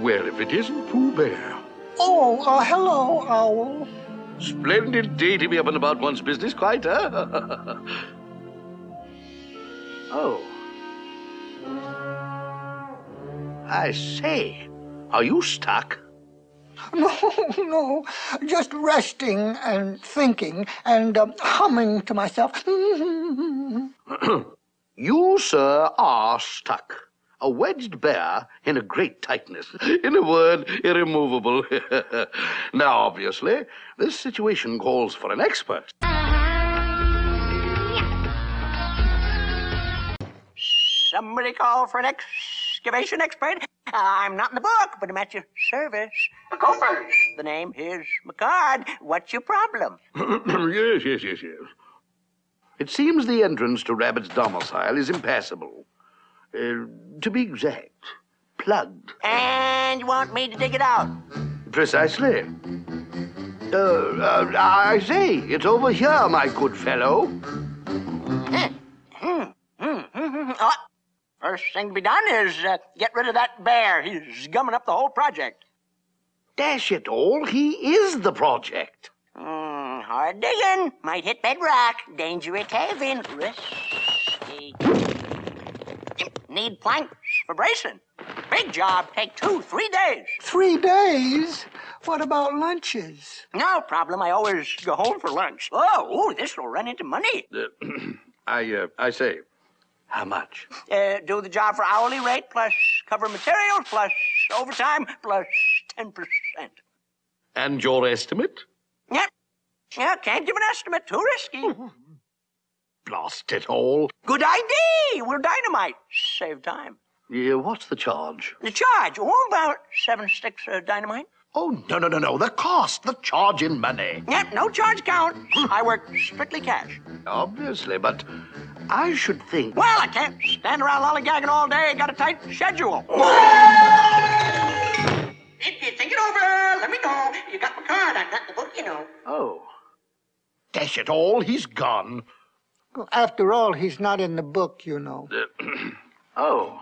Well, if it isn't Pooh Bear. Oh, uh, hello, Owl. Splendid day to be up and about one's business, quite, huh? oh. I say, are you stuck? No, no, just resting and thinking and um, humming to myself. You, sir, are stuck. A wedged bear in a great tightness. In a word, irremovable. now, obviously, this situation calls for an expert. Somebody call for an excavation expert. I'm not in the book, but I'm at your service. Gopher's. The name is McCard. What's your problem? yes, yes, yes, yes. It seems the entrance to Rabbit's domicile is impassable. Uh, to be exact, plugged. And you want me to dig it out? Precisely. Uh, uh, I say, it's over here, my good fellow. First thing to be done is uh, get rid of that bear. He's gumming up the whole project. Dash it all, he is the project. Hmm, hard digging. Might hit bedrock. Danger Dangerous caving. Risky. Need planks for bracing. Big job. Take two, three days. Three days? What about lunches? No problem. I always go home for lunch. Oh, ooh, this will run into money. Uh, I, uh, I say, how much? Uh, do the job for hourly rate plus cover materials plus overtime plus 10%. And your estimate? Yep. Yeah, can't give an estimate. Too risky. Blast it all. Good idea. We'll dynamite. Save time. Yeah, what's the charge? The charge, oh, about seven sticks of dynamite. Oh, no, no, no, no. The cost, the charge in money. Yep, no charge count. I work strictly cash. Obviously, but I should think. Well, I can't stand around lollygagging all day. Got a tight schedule. If you think it over, let me know. You got my card. I've got the book, you know. Oh. Dash it all, he's gone. After all, he's not in the book, you know. Uh, oh.